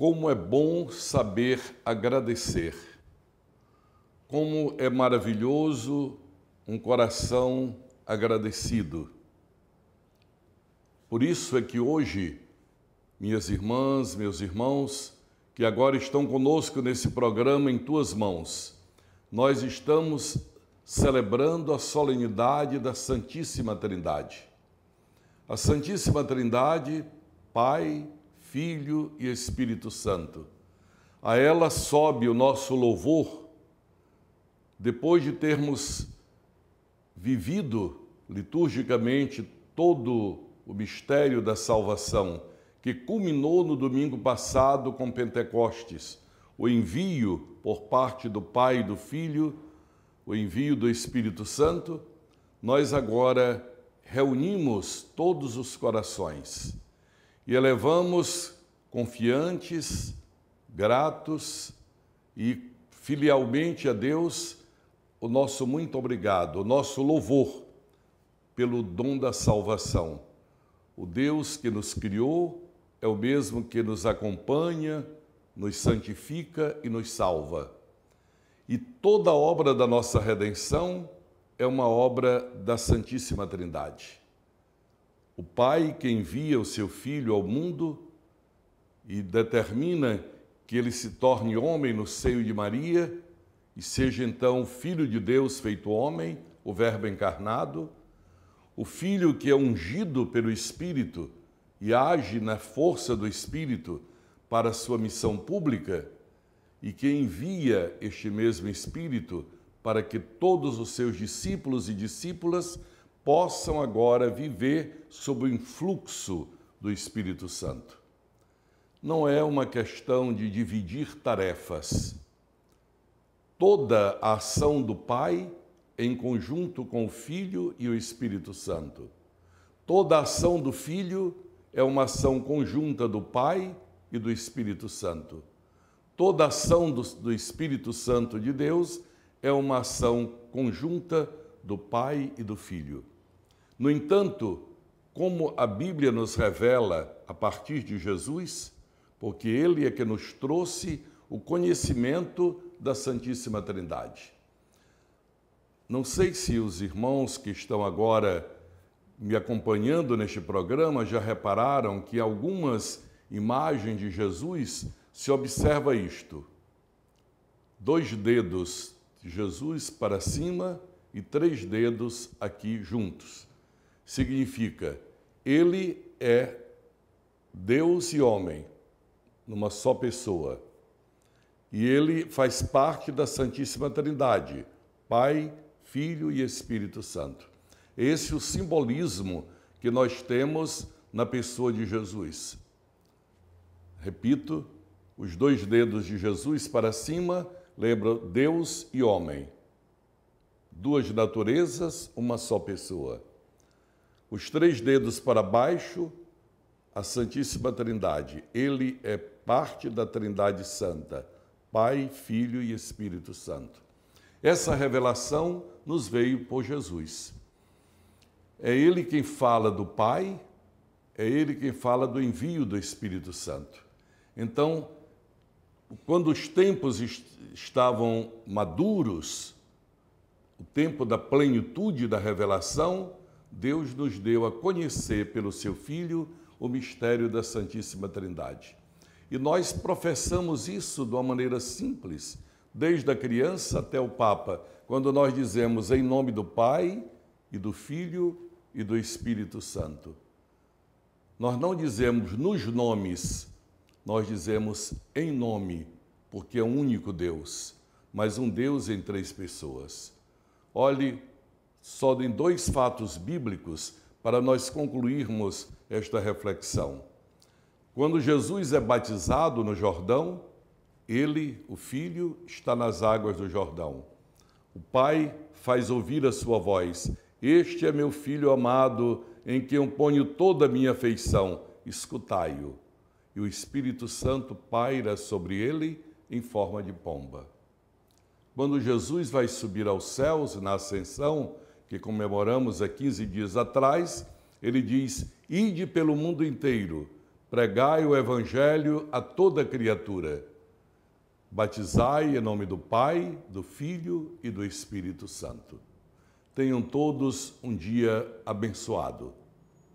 Como é bom saber agradecer. Como é maravilhoso um coração agradecido. Por isso é que hoje, minhas irmãs, meus irmãos, que agora estão conosco nesse programa em tuas mãos, nós estamos celebrando a solenidade da Santíssima Trindade. A Santíssima Trindade, Pai, Filho e Espírito Santo. A ela sobe o nosso louvor, depois de termos vivido liturgicamente todo o mistério da salvação, que culminou no domingo passado com Pentecostes, o envio por parte do Pai e do Filho, o envio do Espírito Santo, nós agora reunimos todos os corações e elevamos confiantes, gratos e filialmente a Deus o nosso muito obrigado, o nosso louvor pelo dom da salvação. O Deus que nos criou é o mesmo que nos acompanha, nos santifica e nos salva. E toda obra da nossa redenção é uma obra da Santíssima Trindade. O Pai que envia o seu Filho ao mundo e determina que ele se torne homem no seio de Maria e seja então Filho de Deus feito homem, o Verbo encarnado, o Filho que é ungido pelo Espírito e age na força do Espírito para sua missão pública e que envia este mesmo Espírito para que todos os seus discípulos e discípulas possam agora viver sob o influxo do Espírito Santo. Não é uma questão de dividir tarefas. Toda a ação do Pai em conjunto com o Filho e o Espírito Santo. Toda a ação do Filho é uma ação conjunta do Pai e do Espírito Santo. Toda ação do, do Espírito Santo de Deus é uma ação conjunta do Pai e do Filho. No entanto, como a Bíblia nos revela a partir de Jesus, porque Ele é que nos trouxe o conhecimento da Santíssima Trindade. Não sei se os irmãos que estão agora me acompanhando neste programa já repararam que algumas imagens de Jesus se observa isto: dois dedos de Jesus para cima e três dedos aqui juntos significa ele é Deus e homem numa só pessoa. E ele faz parte da Santíssima Trindade, Pai, Filho e Espírito Santo. Esse é o simbolismo que nós temos na pessoa de Jesus. Repito, os dois dedos de Jesus para cima lembram Deus e homem. Duas naturezas, uma só pessoa os três dedos para baixo, a Santíssima Trindade. Ele é parte da Trindade Santa, Pai, Filho e Espírito Santo. Essa revelação nos veio por Jesus. É Ele quem fala do Pai, é Ele quem fala do envio do Espírito Santo. Então, quando os tempos estavam maduros, o tempo da plenitude da revelação, Deus nos deu a conhecer pelo seu Filho o mistério da Santíssima Trindade. E nós professamos isso de uma maneira simples, desde a criança até o Papa, quando nós dizemos em nome do Pai e do Filho e do Espírito Santo. Nós não dizemos nos nomes, nós dizemos em nome, porque é um único Deus, mas um Deus em três pessoas. Olhe só em dois fatos bíblicos para nós concluirmos esta reflexão. Quando Jesus é batizado no Jordão, ele, o Filho, está nas águas do Jordão. O Pai faz ouvir a sua voz: Este é meu filho amado, em quem eu ponho toda a minha afeição, escutai-o. E o Espírito Santo paira sobre ele em forma de pomba. Quando Jesus vai subir aos céus na ascensão, que comemoramos há 15 dias atrás, ele diz: Ide pelo mundo inteiro, Pregai o Evangelho a toda criatura. Batizai em nome do Pai, do Filho e do Espírito Santo. Tenham todos um dia abençoado.